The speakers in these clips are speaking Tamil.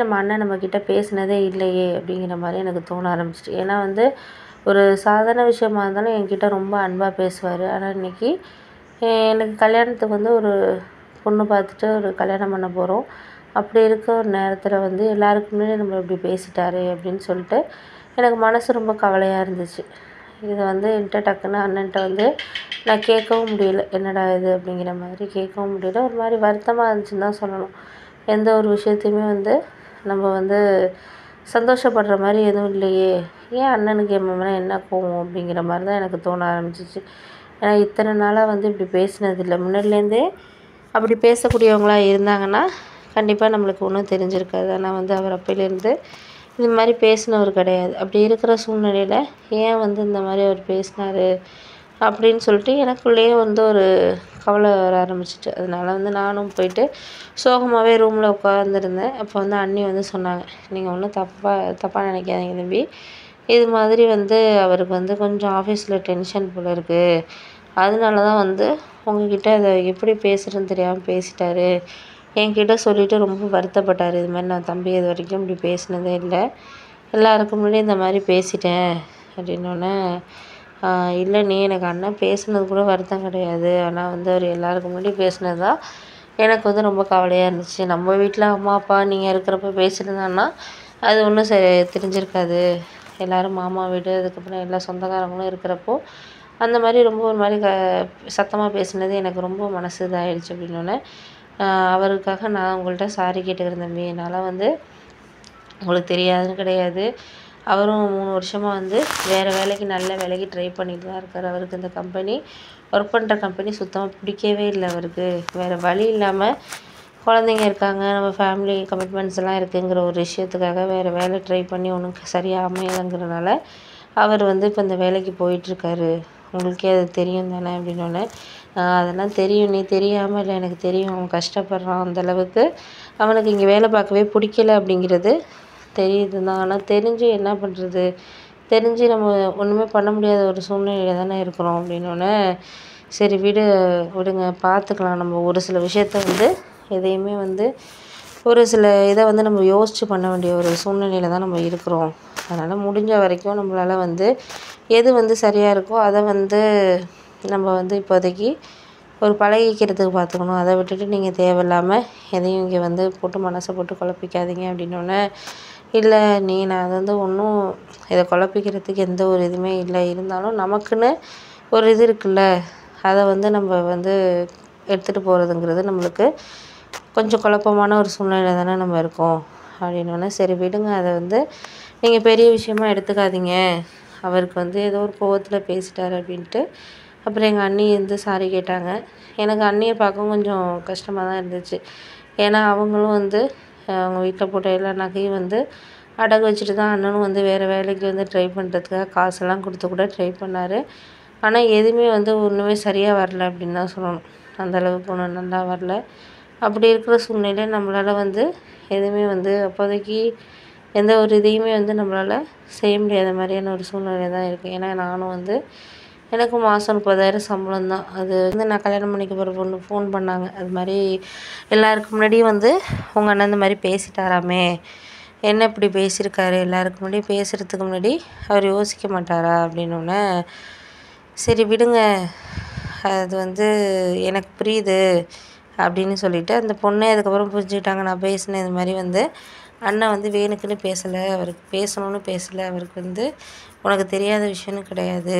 நம்ம அண்ணன் நம்மக்கிட்ட பேசினதே இல்லையே அப்படிங்கிற மாதிரி எனக்கு தோண ஆரம்பிச்சிட்டு. ஏன்னா வந்து ஒரு சாதாரண விஷயமா இருந்தாலும் என்கிட்ட ரொம்ப அன்பாக பேசுவார். ஆனால் இன்றைக்கி எனக்கு கல்யாணத்துக்கு வந்து ஒரு பொண்ணு பார்த்துட்டு ஒரு கல்யாணம் பண்ண போகிறோம் அப்படி இருக்க ஒரு நேரத்தில் வந்து எல்லாருக்குமே நம்ம இப்படி பேசிட்டாரு அப்படின்னு சொல்லிட்டு எனக்கு மனசு ரொம்ப கவலையாக இருந்துச்சு. இதை வந்து என்கிட்ட டக்குன்னு அண்ணன்ட்ட வந்து நான் கேட்கவும் முடியல. என்னடா இது அப்படிங்கிற மாதிரி கேட்கவும் முடியல. ஒரு மாதிரி வருத்தமாக இருந்துச்சுன்னு தான் சொல்லணும். எந்த ஒரு விஷயத்தையுமே வந்து நம்ம வந்து சந்தோஷப்படுற மாதிரி எதுவும் இல்லையே. ஏன் அண்ணனுக்கு என் மேலே என்ன கோவம் அப்படிங்கிற மாதிரி தான் எனக்கு தோண ஆரம்பிச்சிச்சு. ஏன்னா இத்தனை நாளாக வந்து இப்படி பேசினதில்லை. முன்னாடிலேருந்தே அப்படி பேசக்கூடியவங்களா இருந்தாங்கன்னா கண்டிப்பாக நம்மளுக்கு ஒன்றும் தெரிஞ்சிருக்காது. ஆனால் வந்து அவர் அப்போலேருந்து இது மாதிரி பேசினவர் கிடையாது. அப்படி இருக்கிற சூழ்நிலையில் ஏன் வந்து இந்த மாதிரி அவர் பேசினாரு? அப்படின்னு சொல்லிட்டு எனக்குள்ளேயே வந்து ஒரு கவலை வர ஆரம்பிச்சிட்டு அதனால வந்து நானும் போயிட்டு சோகமாகவே ரூமில் உட்காந்துருந்தேன் அப்போ வந்து அண்ணி வந்து சொன்னாங்க நீங்கள் ஒன்றும் தப்பாக தப்பாக நினைக்காதீங்க தம்பி. இது மாதிரி வந்து அவருக்கு வந்து கொஞ்சம் ஆஃபீஸில் டென்ஷன் போல் இருக்குது அதனால தான் வந்து உங்ககிட்ட அதை எப்படி பேசுகிறதுன்னு தெரியாமல் பேசிட்டாரு. என்கிட்ட சொல்லிவிட்டு ரொம்ப வருத்தப்பட்டார். இது மாதிரி நான் தம்பி இது வரைக்கும் இப்படி பேசினதே இல்லை. எல்லாருக்கும் முன்னாடி இந்த மாதிரி பேசிட்டேன். அப்படின்னோடனே இல்லை நீ எனக்கு அண்ணன் பேசுனது கூட வருத்தம் கிடையாது. ஆனால் வந்து அவர் எல்லாருக்கும் முன்னாடி பேசினது தான் எனக்கு வந்து ரொம்ப கவலையாக இருந்துச்சு. நம்ம வீட்டில் அம்மா அப்பா நீங்கள் இருக்கிறப்ப பேசியிருந்தான்னா அது ஒன்றும் சரி தெரிஞ்சிருக்காது. எல்லோரும் மாமா வீடு அதுக்கப்புறம் எல்லா சொந்தக்காரங்களும் இருக்கிறப்போ அந்த மாதிரி ரொம்ப ஒரு மாதிரி க சத்தமாக பேசினது எனக்கு ரொம்ப மனசு இதாகிடுச்சு அப்படின்னோடனே அவருக்காக நான் உங்கள்கிட்ட சாரி கேட்டுக்கிறேன் தம்பி. என்னால் வந்து உங்களுக்கு தெரியாதுன்னு கிடையாது. அவரும் மூணு வருஷமாக வந்து வேறு வேலைக்கு நல்ல வேலைக்கு ட்ரை பண்ணிட்டு தான் இருக்கார். அவருக்கு இந்த கம்பெனி ஒர்க் பண்ணுற கம்பெனி சுத்தமாக பிடிக்கவே இல்லை அவருக்கு. வேறு வழி இல்லாமல் குழந்தைங்க இருக்காங்க நம்ம ஃபேமிலி கமிட்மெண்ட்ஸ் எல்லாம் இருக்குங்கிற ஒரு விஷயத்துக்காக வேறு வேலை ட்ரை பண்ணி ஒன்றும் சரியாக அமையலைங்கிறனால அவர் வந்து இப்போ இந்த வேலைக்கு போயிட்டுருக்காரு உங்களுக்கே அது தெரியும் தானே அப்படின்னோடனே அதெல்லாம் தெரியும். நீ தெரியாமல் இல்லை. எனக்கு தெரியும். அவன் கஷ்டப்படுறான் அந்தளவுக்கு அவனுக்கு இங்கே வேலை பார்க்கவே பிடிக்கல அப்படிங்கிறது தெரியுது தான் ஆனால் தெரிஞ்சு என்ன பண்ணுறது தெரிஞ்சு நம்ம ஒன்றுமே பண்ண முடியாத ஒரு சூழ்நிலையில் தானே இருக்கிறோம் அப்படின்னோடனே சரி விடு விடுங்க பார்த்துக்கலாம் நம்ம ஒரு சில விஷயத்த வந்து எதையுமே வந்து ஒரு சில இதை வந்து நம்ம யோசித்து பண்ண வேண்டிய ஒரு சூழ்நிலையில் தான் நம்ம இருக்கிறோம். அதனால் முடிஞ்ச வரைக்கும் நம்மளால் வந்து எது வந்து சரியாக இருக்கோ அதை வந்து நம்ம வந்து இப்போதைக்கு ஒரு பழகிக்கிறதுக்கு பார்த்துக்கணும் அதை விட்டுட்டு நீங்கள் தேவையில்லாமல் எதையும் இங்கே வந்து போட்டு மனசை போட்டு குழப்பிக்காதீங்க அப்படின்னோடனே இல்லை நீ நான் வந்து ஒன்றும் இதை குழப்பிக்கிறதுக்கு எந்த ஒரு இதுவுமே இல்லை. இருந்தாலும் நமக்குன்னு ஒரு இது இருக்குல்ல அதை வந்து நம்ம வந்து எடுத்துகிட்டு போகிறதுங்கிறது நம்மளுக்கு கொஞ்சம் குழப்பமான ஒரு சூழ்நிலை தானே நம்ம இருக்கோம். அப்படின்னோடனே சரி விடுங்க அதை வந்து நீங்கள் பெரிய விஷயமா எடுத்துக்காதீங்க. அவருக்கு வந்து ஏதோ ஒரு கோவத்தில் பேசிட்டார் அப்படின்ட்டு. அப்புறம் எங்கள் அண்ணி வந்து சாரி கேட்டாங்க. எனக்கு அண்ணியை பார்க்கவும் கொஞ்சம் கஷ்டமாக தான் இருந்துச்சு. ஏன்னா அவங்களும் வந்து அவங்க வீட்டில் போட்ட எல்லா நகையும் வந்து அடகு வச்சுட்டு தான் அண்ணனும் வந்து வேறு வேலைக்கு வந்து ட்ரை பண்ணுறதுக்காக காசெல்லாம் கொடுத்து கூட ட்ரை பண்ணார். ஆனால் எதுவுமே வந்து ஒன்றுமே சரியாக வரல அப்படின்னு தான் சொல்லணும். அந்தளவுக்கு ஒன்றும் நல்லா வரல. அப்படி இருக்கிற சூழ்நிலையில் நம்மளால் வந்து எதுவுமே வந்து அப்போதைக்கு எந்த ஒரு இதையுமே வந்து நம்மளால் செய்ய முடியாத மாதிரியான ஒரு சூழ்நிலை தான் இருக்குது ஏன்னா நானும் வந்து எனக்கு மாதம் முப்பதாயிரம் சம்பளம் தான் அது வந்து நான் கல்யாணம் பண்ணிக்க போகிற பொண்ணு ஃபோன் பண்ணாங்க. அது மாதிரி எல்லாருக்கு முன்னாடியும் வந்து உங்கள் அண்ணன் இந்த மாதிரி பேசிட்டாராமே. என்ன இப்படி பேசியிருக்காரு? எல்லாருக்கு முன்னாடியும் பேசுகிறதுக்கு முன்னாடி அவர் யோசிக்க மாட்டாரா? அப்படின்னோடனே சரி விடுங்க. அது வந்து எனக்கு புரியுது அப்படின்னு சொல்லிவிட்டு அந்த பொண்ணே அதுக்கப்புறம் புரிஞ்சுக்கிட்டாங்க. நான் பேசினேன் இது மாதிரி வந்து அண்ணன் வந்து வேணுக்குன்னு பேசலை அவருக்கு பேசணும்னு பேசலை அவருக்கு வந்து உனக்கு தெரியாத விஷயம்னு கிடையாது.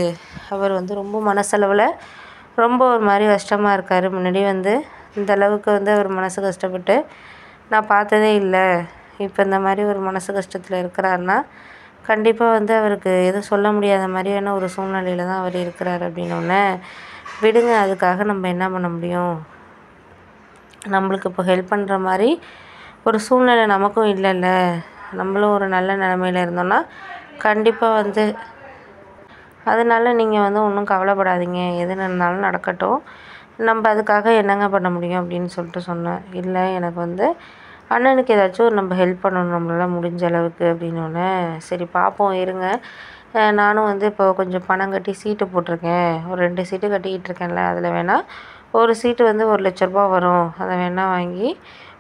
அவர் வந்து ரொம்ப மனசளவில் ரொம்ப ஒரு மாதிரி கஷ்டமாக இருக்கார். முன்னாடி வந்து இந்த அளவுக்கு வந்து அவர் மனசு கஷ்டப்பட்டு நான் பார்த்ததே இல்லை. இப்போ இந்த மாதிரி ஒரு மனசு கஷ்டத்தில் இருக்கிறாருன்னா கண்டிப்பாக வந்து அவருக்கு எதுவும் சொல்ல முடியாத மாதிரியான ஒரு சூழ்நிலையில தான் அவர் இருக்கிறாரு அப்படின்னோடனே விடுங்க அதுக்காக நம்ம என்ன பண்ண முடியும்? நம்மளுக்கு இப்போ ஹெல்ப் பண்ணுற மாதிரி ஒரு சூழ்நிலை நமக்கும் இல்லைல்ல. நம்மளும் ஒரு நல்ல நிலமையில இருந்தோம்னா கண்டிப்பாக வந்து அதனால நீங்கள் வந்து ஒன்றும் கவலைப்படாதீங்க. எது நடந்தாலும் நடக்கட்டும். நம்ம அதுக்காக என்னங்க பண்ண முடியும் அப்படின்னு சொல்லிட்டு சொன்னேன். இல்லை எனக்கு வந்து அண்ணனுக்கு ஏதாச்சும் நம்ம ஹெல்ப் பண்ணணும். நம்மளால் முடிஞ்ச அளவுக்கு அப்படின்னோடனே சரி பார்ப்போம் இருங்க. நானும் வந்து இப்போ கொஞ்சம் பணம் கட்டி சீட்டு போட்டிருக்கேன். ஒரு ரெண்டு சீட்டு கட்டிக்கிட்டு இருக்கேன்ல அதில் வேணால் ஒரு சீட்டு வந்து ஒரு லட்ச ரூபா வரும். அதை வேணால் வாங்கி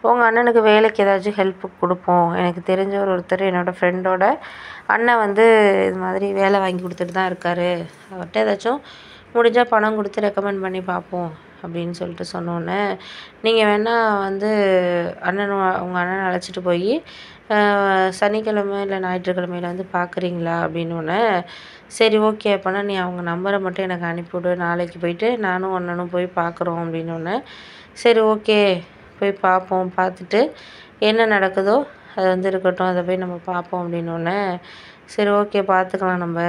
உங்கள் அண்ணனுக்கு வேலைக்கு ஏதாச்சும் ஹெல்ப் கொடுப்போம். எனக்கு தெரிஞ்சவர் ஒருத்தர் என்னோடய ஃப்ரெண்டோட அண்ணன் வந்து இது மாதிரி வேலை வாங்கி கொடுத்துட்டு தான் இருக்கார். அவர்கிட்ட ஏதாச்சும் முடிஞ்சால் பணம் கொடுத்து ரெக்கமெண்ட் பண்ணி பார்ப்போம் அப்படின்னு சொல்லிட்டு சொன்னோன்னே நீங்கள் வேணால் வந்து அண்ணன் உங்கள் அண்ணனை அழைச்சிட்டு போய் சனிக்கிழமை இல்லை ஞாயிற்றுக்கிழமையில வந்து பார்க்குறீங்களா அப்படின்னோன்னே சரி ஓகே அப்போனா நீ அவங்க நம்பரை மட்டும் எனக்கு அனுப்பிவிடு. நாளைக்கு போயிட்டு நானும் அண்ணனும் போய் பார்க்குறோம் அப்படின்னோன்னே சரி ஓகே போய் பார்ப்போம் பார்த்துட்டு என்ன நடக்குதோ அது வந்து இருக்கட்டும் அதை போய் நம்ம பார்ப்போம் அப்படின்னோடனே சரி ஓகே பார்த்துக்கலாம் நம்ம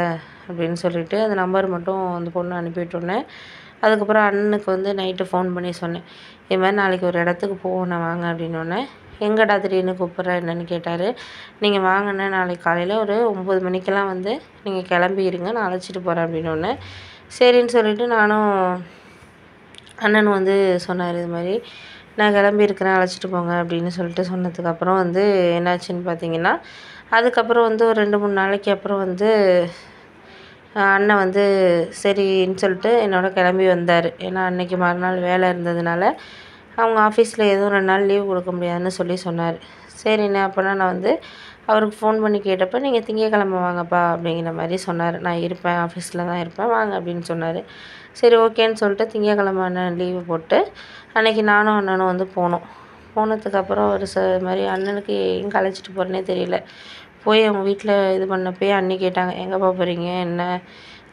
அப்படின்னு சொல்லிட்டு அந்த நம்பர் மட்டும் அந்த பொண்ணு அனுப்பிவிட்டோன்னே அதுக்கப்புறம் அண்ணனுக்கு வந்து நைட்டு ஃபோன் பண்ணி சொன்னேன். இது மாதிரி நாளைக்கு ஒரு இடத்துக்கு போகணும் வாங்க அப்படின்னோடனே எங்கடா திடீர்னு கூப்பிட்ற என்னன்னு கேட்டார். நீங்கள் வாங்கண்ணே நாளைக்கு காலையில் ஒரு ஒம்பது மணிக்கெல்லாம் வந்து நீங்கள் கிளம்பிடுங்க நான் அழைச்சிட்டு போகிறேன் அப்படின்னோடனே சரின்னு சொல்லிவிட்டு நானும் அண்ணன் வந்து சொன்னார் இது மாதிரி நான் கிளம்பி இருக்கிறேன் அழைச்சிட்டு போங்க அப்படின்னு சொல்லிட்டு சொன்னதுக்கப்புறம் வந்து என்னாச்சுன்னு பார்த்தீங்கன்னா அதுக்கப்புறம் வந்து ஒரு ரெண்டு மூணு நாளைக்கு அப்புறம் வந்து அண்ணன் வந்து சரின்னு சொல்லிட்டு என்னோட கிளம்பி வந்தார். ஏன்னா அன்னைக்கு மறுநாள் வேலை இருந்ததுனால அவங்க ஆஃபீஸில் எதுவும் ரெண்டு நாள் லீவ் கொடுக்க முடியாதுன்னு சொல்லி சொன்னார். சரிண்ணே அப்போனா நான் வந்து அவருக்கு ஃபோன் பண்ணி கேட்டப்போ நீங்கள் திங்கக்கிழமை வாங்கப்பா அப்படிங்கிற மாதிரி சொன்னார். நான் இருப்பேன் ஆஃபீஸில் தான் இருப்பேன் வாங்க அப்படின்னு சொன்னார். சரி ஓகேன்னு சொல்லிட்டு திங்கக்கிழமை அண்ணன் லீவு போட்டு அன்னைக்கு நானும் அண்ணனும் வந்து போனோம். போனதுக்கப்புறம் ஒரு ச மாதிரி அண்ணனுக்கு எங்கே அழைச்சிட்டு போகிறேனே தெரியல. போய் அவங்க வீட்டில் இது பண்ணப்பயே அண்ணி கேட்டாங்க எங்கேப்பா போகிறீங்க என்ன?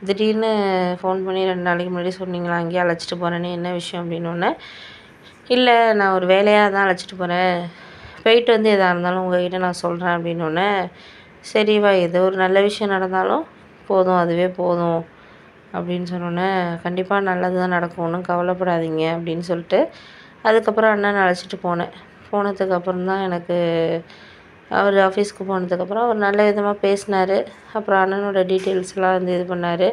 திடீர்னு ஃபோன் பண்ணி ரெண்டு நாளைக்கு முன்னாடி சொன்னீங்களா? அங்கேயே அழைச்சிட்டு போகிறேன்னு என்ன விஷயம்? அப்படின்னோடனே இல்லை நான் ஒரு வேலையாக தான் அழைச்சிட்டு போகிறேன் போயிட்டு வந்து எதாக இருந்தாலும் உங்ககிட்ட நான் சொல்கிறேன் அப்படின்னோடனே சரிவா ஏதோ ஒரு நல்ல விஷயம் நடந்தாலும் போதும் அதுவே போதும். அப்படின்னு சொன்னோன்னே கண்டிப்பாக நல்லது தான் நடக்கும். ஒன்றும் கவலைப்படாதீங்க அப்படின்னு சொல்லிட்டு அதுக்கப்புறம் அண்ணனை அழைச்சிட்டு போனேன். போனதுக்கப்புறம் தான் எனக்கு அவர் ஆஃபீஸ்க்கு போனதுக்கப்புறம் அவர் நல்ல விதமாக பேசினார். அப்புறம் அண்ணனோட டீட்டெயில்ஸ்லாம் வந்து இது பண்ணார்.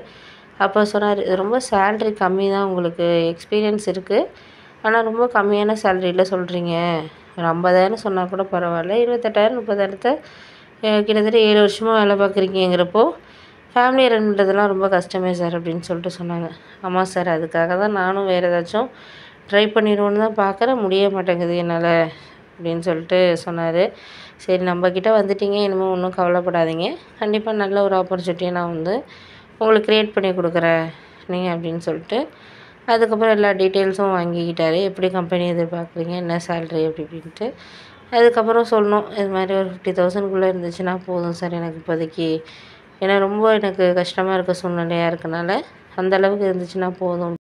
அப்போ சொன்னார் இது ரொம்ப சேல்ரி கம்மி தான் உங்களுக்கு எக்ஸ்பீரியன்ஸ் இருக்குது ஆனால் ரொம்ப கம்மியான சேலரியில் சொல்கிறீங்க ஒரு ஐம்பதாயிரம் சொன்னால் கூட பரவாயில்ல. இருபத்தெட்டாயிரம் முப்பதாயிரத்தை கிட்டத்தட்ட ஏழு வருஷமாக வேலை பார்க்குறீங்கிறப்போ ஃபேமிலி ரன் பண்ணுறதுலாம் ரொம்ப கஷ்டமே சார் அப்படின்னு சொல்லிட்டு சொன்னாங்க. ஆமாம் சார் அதுக்காக தான் நானும் வேறு ஏதாச்சும் ட்ரை பண்ணிடுவோன்னு தான் பார்க்குறேன் முடிய மாட்டேங்குது என்னால் அப்படின்னு சொல்லிட்டு சொன்னார். சரி நம்மக்கிட்ட வந்துட்டீங்க இனிமேல் ஒன்றும் கவலைப்படாதீங்க. கண்டிப்பாக நல்ல ஒரு ஆப்பர்ச்சுனிட்டியை நான் வந்து உங்களுக்கு க்ரியேட் பண்ணி கொடுக்குறேன் நீங்கள் அப்படின்னு சொல்லிட்டு அதுக்கப்புறம் எல்லா டீட்டெயில்ஸும் வாங்கிக்கிட்டாரு. எப்படி கம்பெனி எதிர்பார்க்குறீங்க என்ன சேல்ரி அப்படி இப்படின்ட்டு. அதுக்கப்புறம் சொல்லணும் இது மாதிரி ஒரு ஃபிஃப்டி தௌசண்ட்குள்ளே இருந்துச்சுன்னா போதும் சார் எனக்கு இப்போதைக்கு. ஏன்னா ரொம்ப எனக்கு கஷ்டமாக இருக்க சூழ்நிலையாக இருக்கனால அந்தளவுக்கு இருந்துச்சுன்னா போதும்.